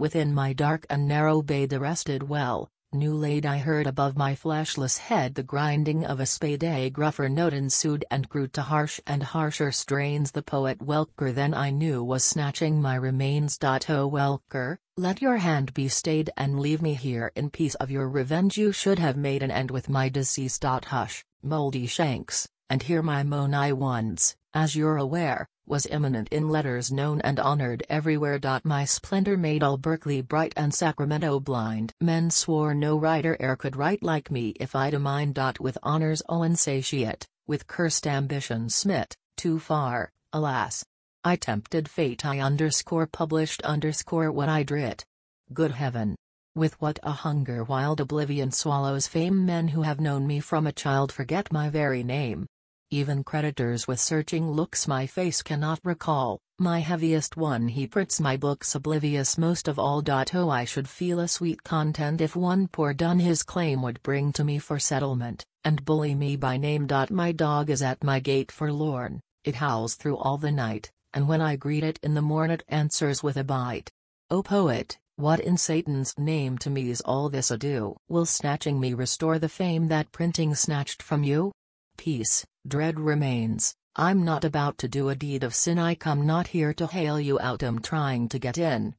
within my dark and narrow bay the rested well, new laid I heard above my fleshless head the grinding of a spade. A gruffer note ensued and grew to harsh and harsher strains. The poet Welcker then I knew was snatching my remains. O Welcker, let your hand be stayed and leave me here in peace. Of your revenge you should have made an end with my decease. Hush, mouldy shanks, and hear my moan. I once, as you're aware, was eminent in letters known and honored everywhere. My splendor made all Berkeley bright and Sacramento blind. Men swore no writer e'er could write like me if I'd a mind. With honors all insatiate, with cursed ambition smit, too far, alas. I tempted fate I underscore published underscore what I'd writ. Good heaven. With what a hunger wild oblivion swallows fame men who have known me from a child forget my very name. Even creditors with searching looks my face cannot recall, my heaviest one he prints my books oblivious most of all. Oh I should feel a sweet content if one poor dun his claim would bring to me for settlement, and bully me by name. My dog is at my gate forlorn, it howls through all the night, and when I greet it in the morn it answers with a bite. O poet, what in Satan's name to me is all this ado? Will snatching me restore the fame that printing snatched from you? Peace, dread remains, I'm not about to do a deed of sin. I come not here to hale you out. I'm trying to get in,